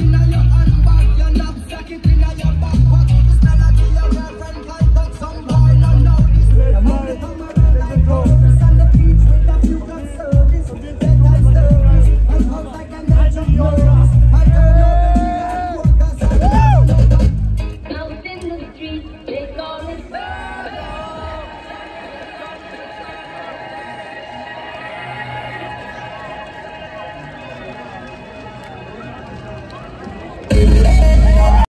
fucking.